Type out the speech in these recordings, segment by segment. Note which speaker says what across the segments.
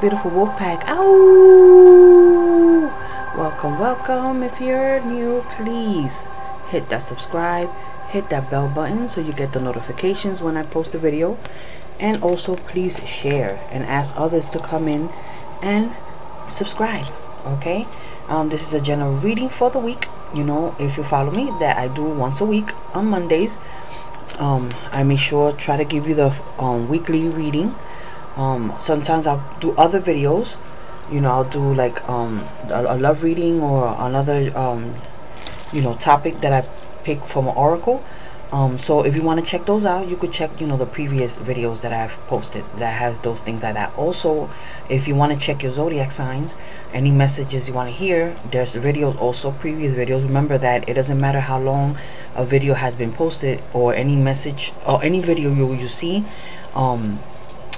Speaker 1: beautiful wolf pack. Ow! Welcome, welcome. If you're new, please hit that subscribe, hit that bell button so you get the notifications when I post a video. And also, please share and ask others to come in and subscribe. Okay? Um, this is a general reading for the week. You know, if you follow me, that I do once a week on Mondays. Um, I make sure try to give you the um, weekly reading um sometimes i'll do other videos you know i'll do like um a, a love reading or another um you know topic that i pick from oracle um so if you want to check those out you could check you know the previous videos that i've posted that has those things like that. Also if you want to check your zodiac signs any messages you want to hear there's videos also previous videos. Remember that it doesn't matter how long a video has been posted or any message or any video you you see um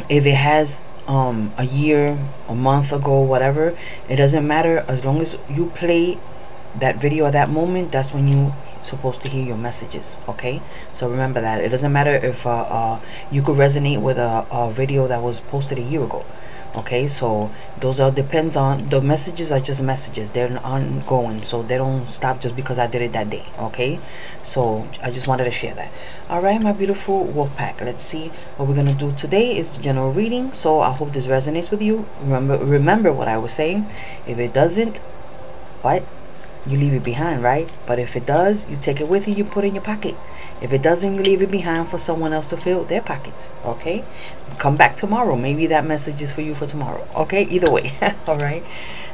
Speaker 1: if it has um a year a month ago whatever it doesn't matter. As long as you play that video at that moment that's when you supposed to hear your messages okay? So remember that. It doesn't matter if uh, uh, you could resonate with a, a video that was posted a year ago okay so those are depends on the messages are just messages. They're ongoing so they don't stop just because i did it that day okay? So i just wanted to share that. All right my beautiful wolf pack. Let's see what we're gonna do. Today is the general reading so i hope this resonates with you. Remember remember what i was saying. If it doesn't what? You leave it behind right? But if it does you take it with you you put it in your pocket if it doesn't, leave it behind for someone else to fill their pockets. Okay? Come back tomorrow. Maybe that message is for you for tomorrow. Okay? Either way. All right?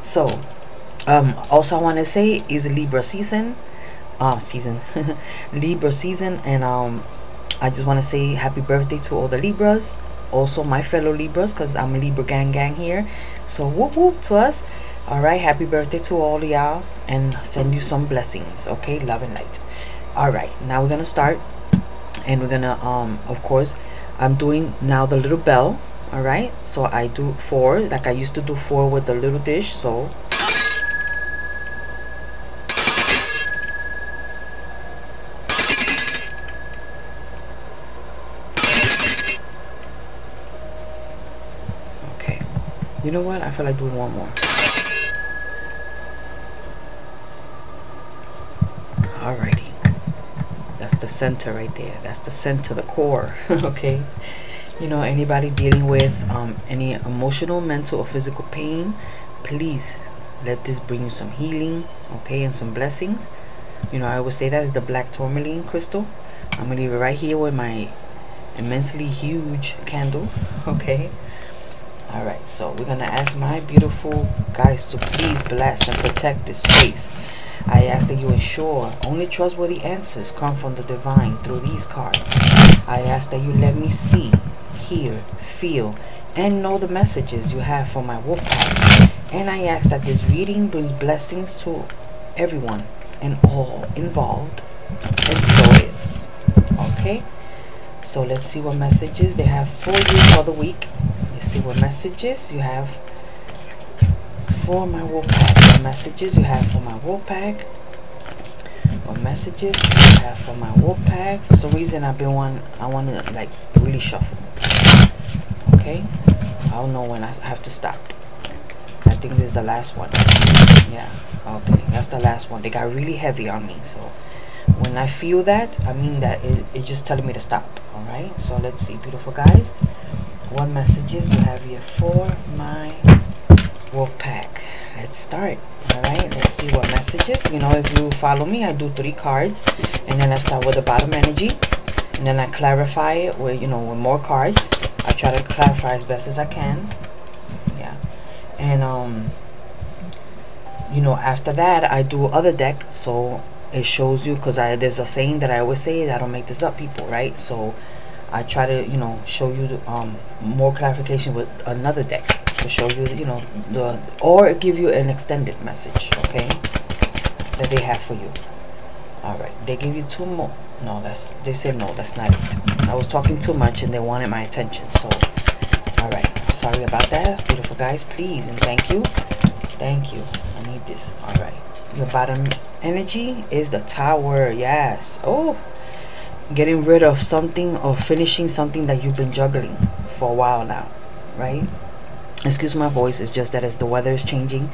Speaker 1: So, um, also I want to say is Libra season. Uh, season. Libra season. And um, I just want to say happy birthday to all the Libras. Also, my fellow Libras, because I'm a Libra gang gang here. So, whoop whoop to us. All right, happy birthday to all y'all and send you some blessings. Okay, love and light all right now we're gonna start and we're gonna um of course I'm doing now the little bell all right? So I do four like I used to do four with the little dish so. Okay you know what? I feel like doing one more alrighty that's the center right there. That's the center the core okay? You know anybody dealing with um, any emotional mental or physical pain please let this bring you some healing okay and some blessings. You know I would say that is the black tourmaline crystal. I'm gonna leave it right here with my immensely huge candle okay? All right so we're gonna ask my beautiful guys to please bless and protect this space I ask that you ensure only trustworthy answers come from the divine through these cards. I ask that you let me see, hear, feel, and know the messages you have for my wolf pack. And I ask that this reading brings blessings to everyone and all involved. And so is. Okay? So let's see what messages they have for you for the week. Let's see what messages you have for my wolf pack. Messages you have for my wolf pack? What messages you have for my wolf pack? For some reason, I've been one. I want to like really shuffle. Okay, I don't know when I have to stop. I think this is the last one. Yeah. Okay, that's the last one. They got really heavy on me, so when I feel that, I mean that it, it's just telling me to stop. All right. So let's see, beautiful guys. What messages you have here for my wolf pack let's start all right let's see what messages. You know if you follow me i do three cards and then i start with the bottom energy and then i clarify it with you know with more cards. I try to clarify as best as i can yeah. And um you know after that i do other deck so it shows you because i there's a saying that i always say that i don't make this up people right? So i try to you know show you um more clarification with another deck to show you, you know, the or give you an extended message, okay, that they have for you. All right, they give you two more. No, that's they said no, that's not it. I was talking too much and they wanted my attention. So, all right, sorry about that, beautiful guys. Please and thank you, thank you. I need this. All right, your bottom energy is the tower. Yes. Oh, getting rid of something or finishing something that you've been juggling for a while now right excuse my voice it's just that as the weather is changing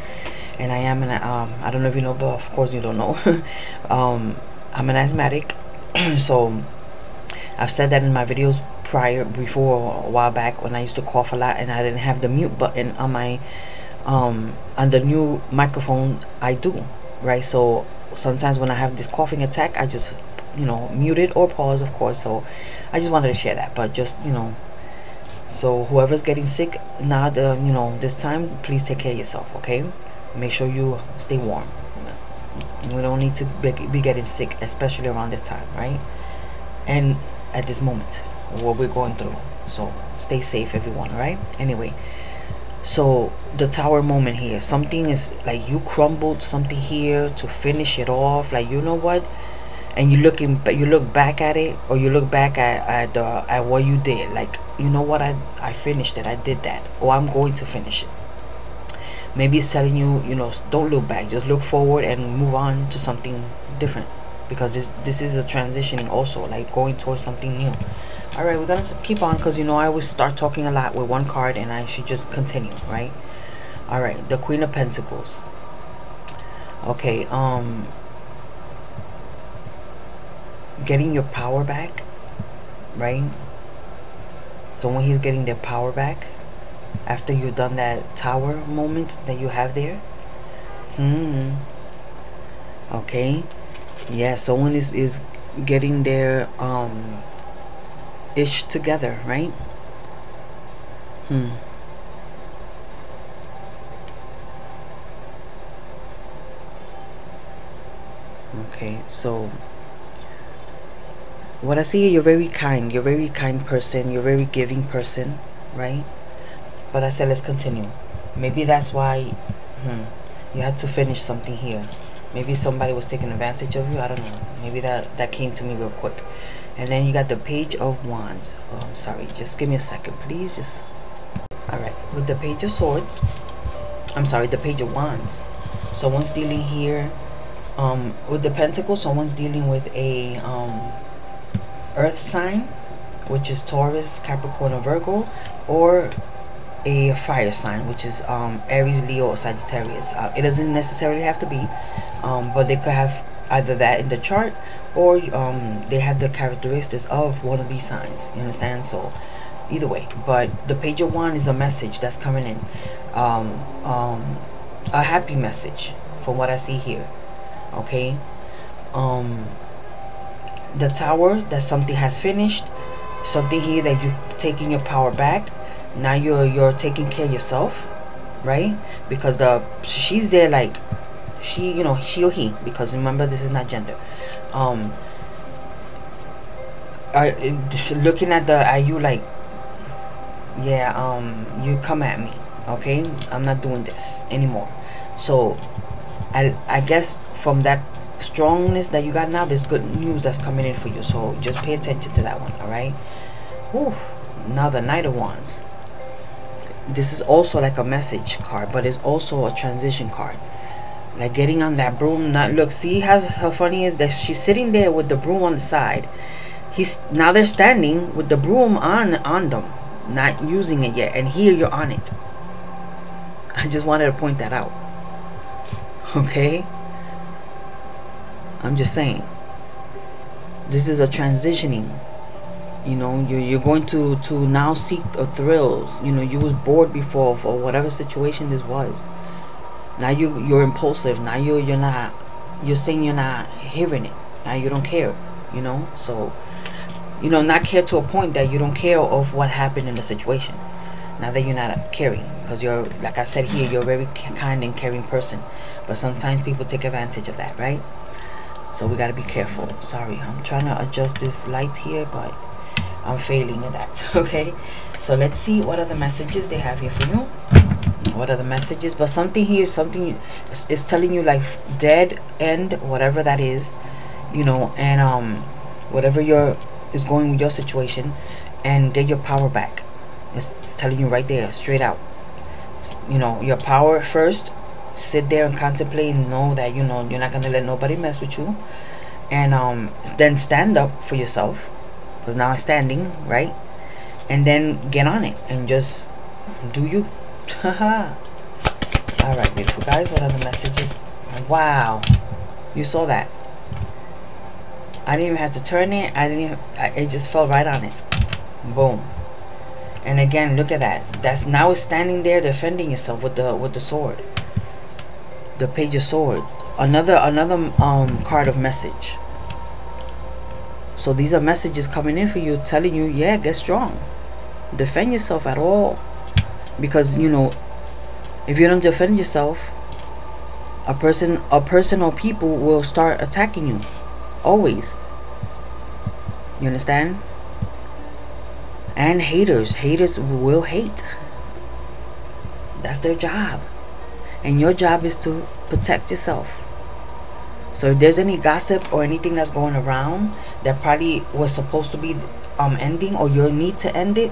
Speaker 1: and I am an um I don't know if you know but of course you don't know. Um I'm an asthmatic so I've said that in my videos prior before a while back when I used to cough a lot and I didn't have the mute button on my um on the new microphone I do right? So sometimes when I have this coughing attack I just you know mute it or pause of course. So I just wanted to share that but just you know so whoever's getting sick now the uh, you know this time please take care of yourself okay? Make sure you stay warm. We don't need to be getting sick especially around this time right? And at this moment what we're going through. So stay safe everyone right? Anyway so the tower moment here. Something is like you crumbled something here to finish it off. Like you know what and you looking but you look back at it or you look back at at, uh, at what you did like you know what I, I finished it I did that or I'm going to finish it. Maybe it's telling you you know don't look back just look forward and move on to something different because this this is a transitioning also like going towards something new. All right we're gonna keep on because you know I always start talking a lot with one card and I should just continue right? All right the queen of pentacles. Okay um getting your power back right? So when he's getting their power back after you've done that tower moment that you have there hmm okay. Yeah someone is is getting their um ish together right? Hmm. Okay so what I see you're very kind you're very kind person you're a very giving person right? But I said let's continue. Maybe that's why hmm, you had to finish something here. Maybe somebody was taking advantage of you I don't know. Maybe that that came to me real quick. And then you got the page of wands. Oh I'm sorry just give me a second please just all right. With the page of swords I'm sorry the page of wands. Someone's dealing here um with the pentacle someone's dealing with a um earth sign which is Taurus Capricorn or Virgo or a fire sign which is um Aries Leo or Sagittarius. Uh, it doesn't necessarily have to be um, but they could have either that in the chart or um, they have the characteristics of one of these signs you understand? So either way but the page of one is a message that's coming in um, um, a happy message from what I see here okay? Um, the tower that something has finished something here that you're taking your power back. Now you're you're taking care of yourself right? Because the she's there like she you know she or he. Because remember this is not gender. Um are looking at the are you like yeah um you come at me okay? I'm not doing this anymore. So i i guess from that strongness that you got now there's good news that's coming in for you. So just pay attention to that one all right Whew. now the knight of wands. This is also like a message card but it's also a transition card. Like getting on that broom not look see how, how funny is that she's sitting there with the broom on the side. He's now they're standing with the broom on on them not using it yet and here you're on it. I just wanted to point that out okay i'm just saying. This is a transitioning. You know you're, you're going to to now seek the thrills. You know you was bored before for whatever situation this was. Now you you're impulsive. Now you you're not you're saying you're not hearing it. Now you don't care you know? So you know not care to a point that you don't care of what happened in the situation. Now that you're not caring because you're like i said here you're a very kind and caring person. But sometimes people take advantage of that right so we got to be careful. Sorry i'm trying to adjust this light here but i'm failing at that okay? So let's see what are the messages they have here for you. What are the messages? But something here something is, telling you like dead end whatever that is you know and um whatever your is going with your situation and get your power back. It's, it's telling you right there straight out. You know your power first sit there and contemplate and know that you know you're not gonna let nobody mess with you and um then stand up for yourself because now I'm standing right and then get on it and just Do you? All right, beautiful guys. What are the messages? Wow. You saw that. I didn't even have to turn it. I didn't even, I, it just fell right on it. Boom. And again, look at that. That's now standing there defending yourself with the with the sword. The page of sword. Another another um card of message. So these are messages coming in for you telling you, yeah, get strong. Defend yourself at all. Because you know, if you don't defend yourself, a person a person or people will start attacking you always you understand and haters haters will hate that's their job and your job is to protect yourself. So if there's any gossip or anything that's going around that probably was supposed to be um ending or you need to end it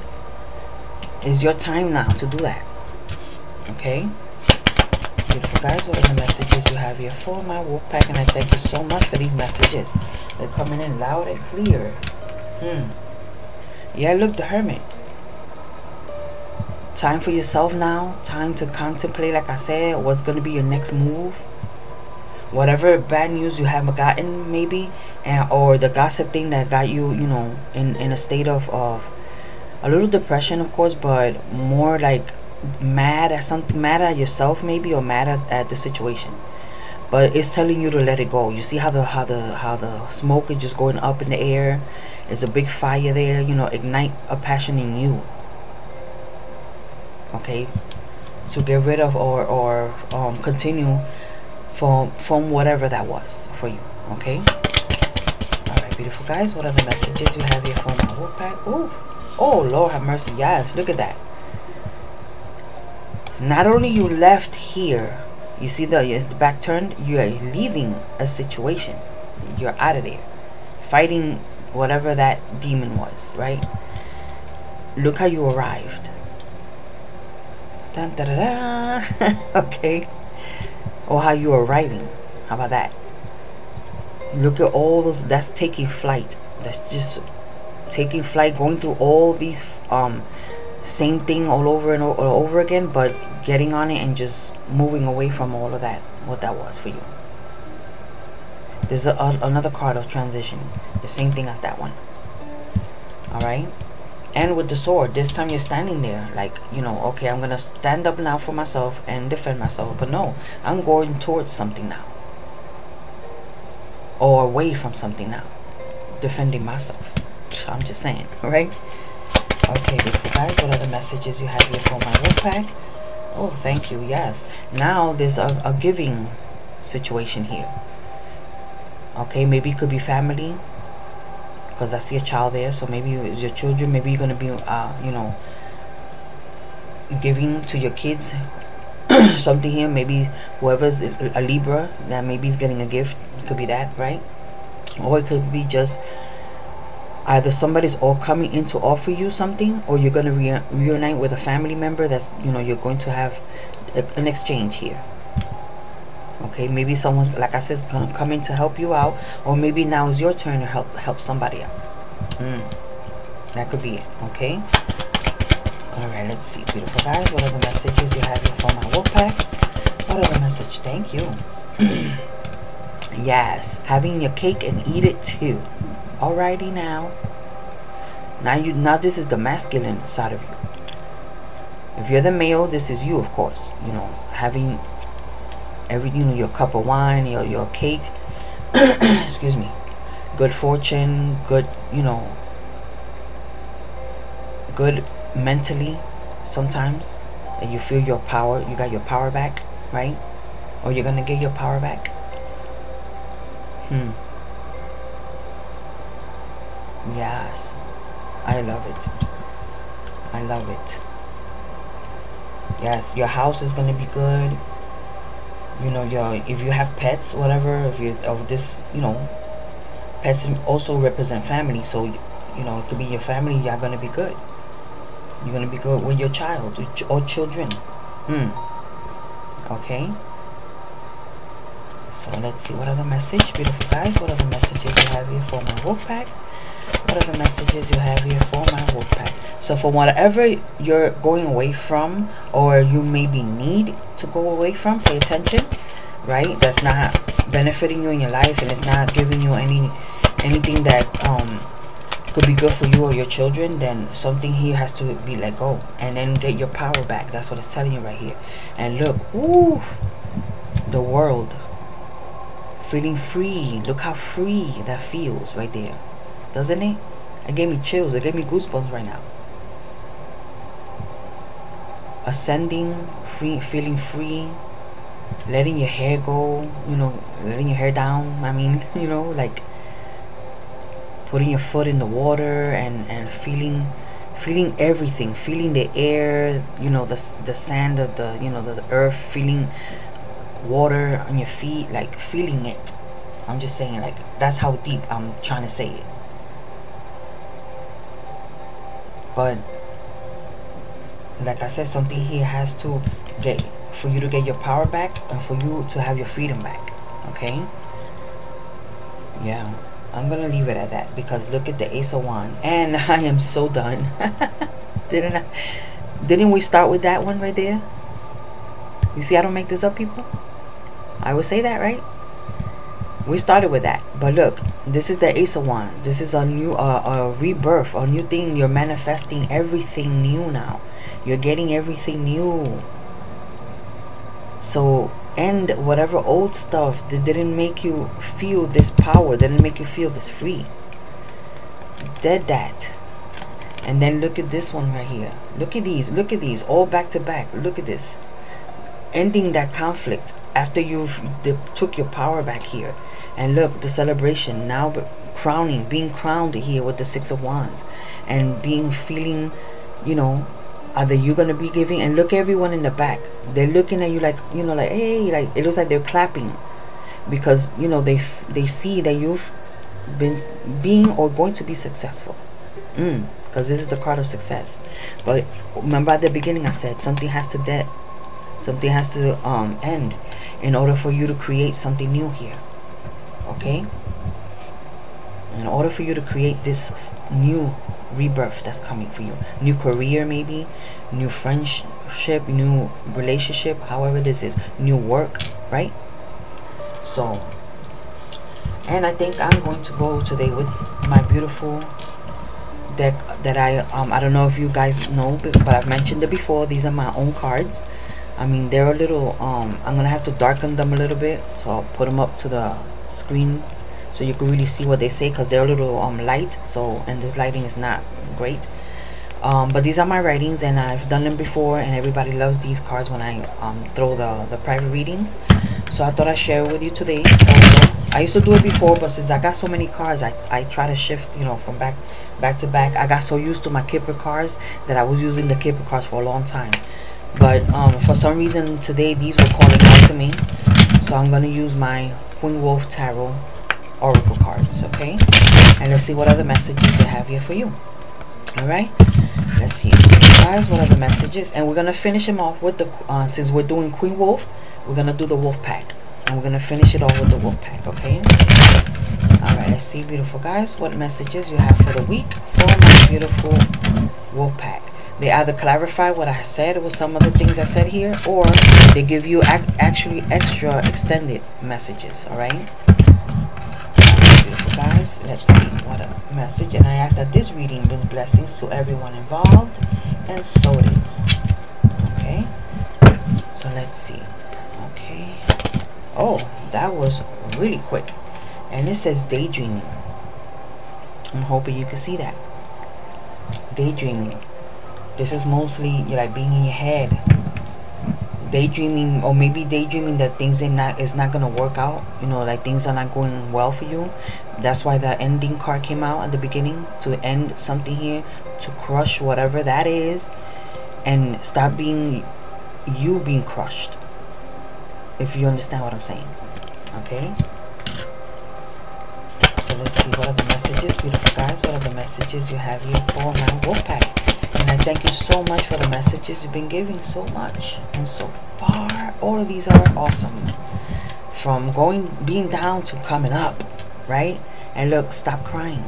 Speaker 1: is your time now to do that. Okay? Beautiful guys what are the messages you have here for my wolf pack? And i thank you so much for these messages. They're coming in loud and clear. Hmm. Yeah look the hermit time for yourself now time to contemplate like i said what's going to be your next move. Whatever bad news you haven't gotten maybe and or the gossip thing that got you you know in in a state of of a little depression of course but more like mad at something mad at yourself maybe or mad at, at the situation. But it's telling you to let it go. You see how the how the how the smoke is just going up in the air. There's a big fire there you know ignite a passion in you okay to get rid of or or um, continue from from whatever that was for you okay? All right beautiful guys what are the messages you have here for my wolf pack? Oh oh lord have mercy yes look at that. Not only you left here you see the is the back turned you are leaving a situation. You're out of there fighting whatever that demon was right? Look how you arrived Dun, da, da, da. okay. Or how you're arriving how about that? Look at all those that's taking flight. That's just taking flight going through all these um same thing all over and over again but getting on it and just moving away from all of that what that was for you. There's a, a, another card of transition. The same thing as that one. All right and with the sword this time you're standing there like you know okay i'm gonna stand up now for myself and defend myself but no i'm going towards something now or away from something now defending myself i'm just saying right Okay, guys, what are the messages you have here for my work pack? Oh, thank you. Yes. Now there's a, a giving situation here. Okay, maybe it could be family. Because I see a child there. So maybe it's your children. Maybe you're to be, uh, you know, giving to your kids something here. Maybe whoever's a Libra, that maybe is getting a gift. It could be that, right? Or it could be just either somebody's all coming in to offer you something or you're to re reunite with a family member that's you know you're going to have a, an exchange here okay maybe someone's like i said going to help you out or maybe now is your turn to help help somebody out mm. that could be it okay all right let's see beautiful guys what are the messages you have for my wolf pack what the message thank you yes having your cake and eat it too Alrighty now. Now you now this is the masculine side of you. If you're the male, this is you, of course. You know, having every you know your cup of wine, your your cake. excuse me. Good fortune, good you know. Good mentally, sometimes, and you feel your power. You got your power back, right? Or you're gonna get your power back. Hmm. Yes, I love it. I love it. Yes, your house is gonna be good. You know, your if you have pets, whatever, if you of this, you know, pets also represent family. So, you know, it could be your family. You're gonna be good. You're gonna be good with your child or children. Hmm. Okay. So let's see what other message, beautiful guys. What other messages you have here for my wolf pack? What are the messages you have here for my wolf pack? So for whatever you're going away from or you maybe need to go away from, pay attention, right? That's not benefiting you in your life and it's not giving you any anything that um could be good for you or your children, then something here has to be let go and then get your power back. That's what it's telling you right here. And look, ooh, the world feeling free. Look how free that feels right there, doesn't it? It gave me chills. It gave me goosebumps right now ascending, free, feeling free, letting your hair go, you know, letting your hair down. I mean, you know, like putting your foot in the water and and feeling feeling everything feeling the air you know the, the sand of the you know the, the earth feeling water on your feet like feeling it i'm just saying like that's how deep i'm trying to say it but like I said, something here has to get for you to get your power back and for you to have your freedom back. Okay. Yeah, I'm gonna leave it at that because look at the Ace of Wands, and I am so done. Didn't I? Didn't we start with that one right there? You see, I don't make this up, people. I would say that, right? We started with that, but look, this is the Ace of Wands. This is a new, uh, a rebirth, a new thing. You're manifesting everything new now you're getting everything new. So end whatever old stuff that didn't make you feel this power, didn't make you feel this free. Dead that. And then look at this one right here. Look at these. Look at these. All back to back. Look at this. Ending that conflict after you've took your power back here. And look, the celebration now crowning, being crowned here with the Six of Wands. And being feeling, you know, either you're gonna be giving? And look everyone in the back. They're looking at you like you know like hey like it looks like they're clapping because you know they they see that you've been being or going to be successful. Because mm, this is the card of success. But remember at the beginning i said something has to dead something has to um end in order for you to create something new here okay? In order for you to create this new rebirth that's coming for you. New career maybe? New friendship new relationship however this is. New work right? So and I think I'm going to go today with my beautiful deck that I um I don't know if you guys know but I've mentioned it before. These are my own cards. I mean they're a little um I'm gonna have to darken them a little bit so I'll put them up to the screen so you can really see what they say because they're a little um light so and this lighting is not great. Um, but these are my writings and I've done them before and everybody loves these cards when I um, throw the, the private readings. So I thought I'd share it with you today. Also. I used to do it before but since I got so many cards I, I try to shift you know from back back to back. I got so used to my Kipper cards that I was using the Kipper cards for a long time. But um, for some reason today these were calling out to me. So I'm gonna use my Queen Wolf Tarot oracle cards okay? And let's see what other messages they have here for you. All right? Let's see. Guys what are the messages? And we're gonna finish them off with the uh, since we're doing queen wolf we're gonna do the wolf pack. And we're gonna finish it off with the wolf pack okay? All right let's see beautiful guys what messages you have for the week for my beautiful wolf pack they either clarify what I said with some of the things I said here or they give you ac actually extra extended messages all right? Guys let's see what a message. And i ask that this reading brings blessings to everyone involved and so it is. Okay? So let's see. Okay. Oh that was really quick. And it says daydreaming. I'm hoping you can see that. Daydreaming this is mostly like being in your head. Daydreaming or maybe daydreaming that things are not is not gonna work out you know like things are not going well for you. That's why the ending card came out at the beginning to end something here to crush whatever that is and stop being you being crushed. If you understand what i'm saying okay? So let's see what are the messages beautiful guys? What are the messages you have here for my wolf pack and thank you so much for the messages you've been giving so much and so far. All of these are awesome. From going, being down to coming up, right? And look, stop crying.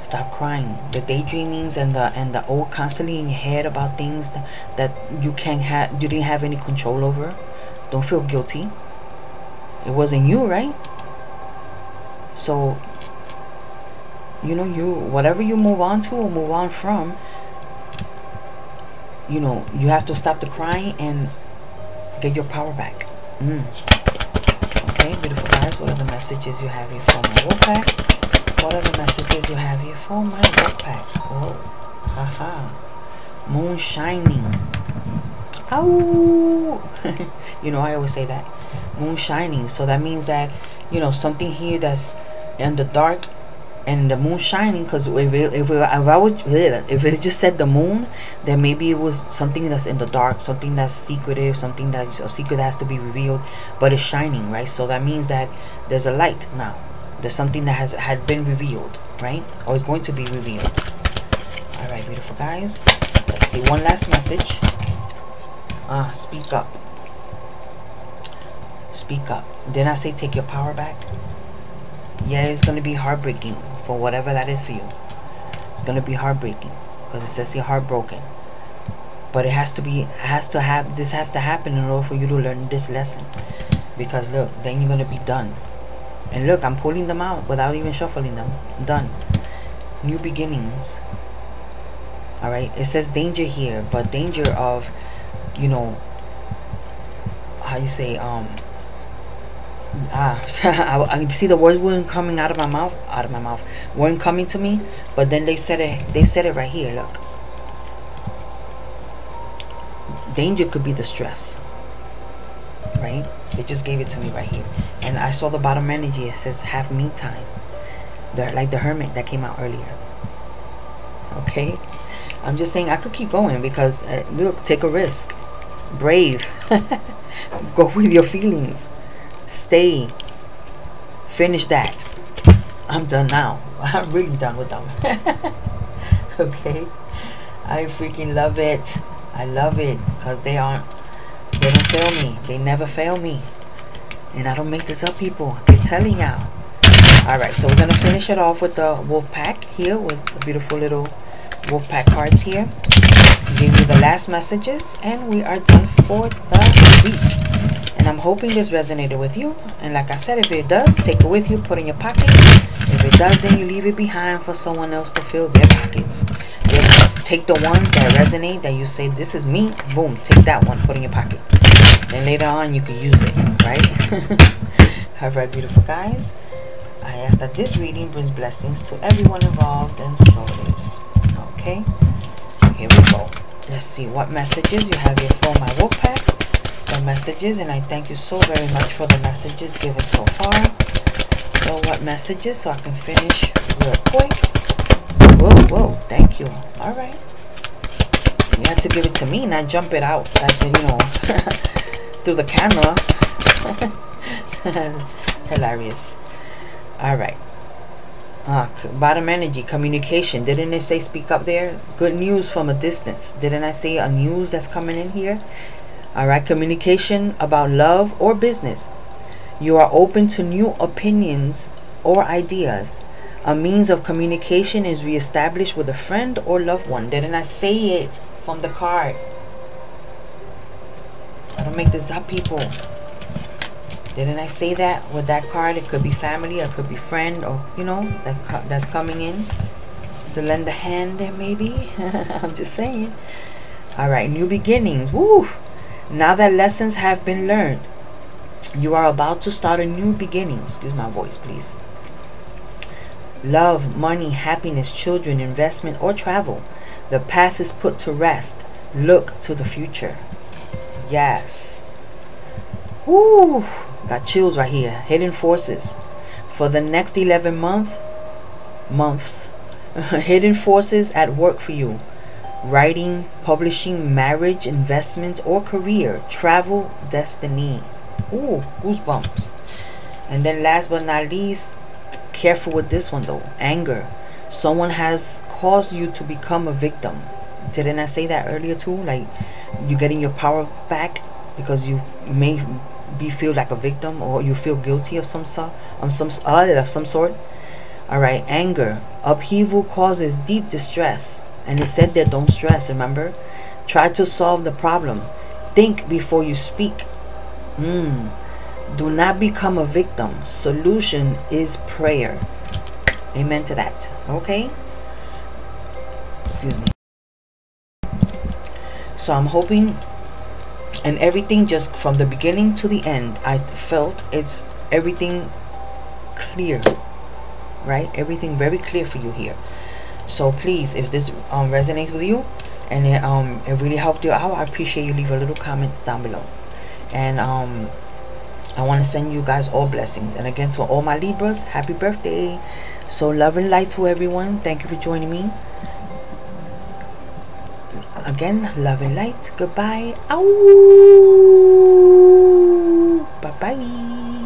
Speaker 1: Stop crying. The daydreamings and the and the old constantly in your head about things that, that you can't have you didn't have any control over. Don't feel guilty. It wasn't you, right? So you know you whatever you move on to or move on from you know you have to stop the crying and get your power back. Mm. okay beautiful guys what are the messages you have here for my wolf pack? What are the messages you have here for my wolf pack? Oh haha. Moon shining. Oh you know i always say that. Moon shining. So that means that you know something here that's in the dark and the moon shining because if it, if, it, if I would if it just said the moon then maybe it was something that's in the dark something that's secretive something that's a secret that has to be revealed but it's shining right? So that means that there's a light now. There's something that has had been revealed right? Or is going to be revealed. All right beautiful guys. Let's see one last message. Ah speak up. Speak up. Didn't I say take your power back? Yeah it's going to be heartbreaking for whatever that is for you. It's gonna be heartbreaking because it says you're heartbroken. But it has to be has to have this has to happen in order for you to learn this lesson. Because look, then you're gonna be done. And look, I'm pulling them out without even shuffling them. Done. New beginnings. Alright, it says danger here, but danger of, you know, how you say, um, ah I, I see the words weren't coming out of my mouth out of my mouth. Weren't coming to me but then they said it they said it right here look. Danger could be the stress right? They just gave it to me right here. And I saw the bottom energy it says have me time. Like the hermit that came out earlier. Okay? I'm just saying I could keep going because uh, look take a risk. Brave. Go with your feelings stay. Finish that. I'm done now. I'm really done with them okay? I freaking love it. I love it because they aren't they don't fail me. They never fail me. And i don't make this up people. I'm telling y'all. All right so we're gonna finish it off with the wolf pack here with the beautiful little wolf pack cards here. Give you the last messages and we are done for the week I'm hoping this resonated with you. And like I said, if it does, take it with you, put in your pocket. If it doesn't, you leave it behind for someone else to fill their pockets. Just take the ones that resonate, that you say, this is me, boom, take that one, put in your pocket. Then later on, you can use it, right? All right, beautiful guys. I ask that this reading brings blessings to everyone involved, and so it is. Okay, here we go. Let's see what messages you have here for my wolf pack the messages and I thank you so very much for the messages given so far. So what messages so I can finish real quick. Whoa, whoa, thank you. All right. You had to give it to me, not jump it out, as you know, through the camera. Hilarious. All right. Uh, bottom energy, communication. Didn't it say speak up there? Good news from a distance. Didn't I say a news that's coming in here? All right, communication about love or business. You are open to new opinions or ideas. A means of communication is reestablished with a friend or loved one. Didn't I say it from the card? I don't make this up, people. Didn't I say that with that card? It could be family, it could be friend, or you know that that's coming in to lend a hand there, maybe. I'm just saying. All right, new beginnings. Woo! Now that lessons have been learned, you are about to start a new beginning. Excuse my voice, please. Love, money, happiness, children, investment, or travel. The past is put to rest. Look to the future. Yes. Woo! Got chills right here. Hidden forces. For the next 11 month, months, hidden forces at work for you writing, publishing, marriage, investments, or career, travel, destiny. Ooh, goosebumps. And then last but not least, careful with this one though anger. Someone has caused you to become a victim. Didn't I say that earlier too? Like you're getting your power back because you may be feel like a victim or you feel guilty of some sort, of some uh, of some sort All right, anger. Upheaval causes deep distress. And he said there, don't stress, remember? Try to solve the problem. Think before you speak. Mm. Do not become a victim. Solution is prayer. Amen to that. Okay? Excuse me. So I'm hoping and everything just from the beginning to the end, I felt it's everything clear. Right? Everything very clear for you here. So please, if this um, resonates with you and it, um, it really helped you out, I appreciate you leave a little comment down below. And um, I want to send you guys all blessings. And again, to all my Libras, happy birthday. So love and light to everyone. Thank you for joining me. Again, love and light. Goodbye. Ow. Bye-bye.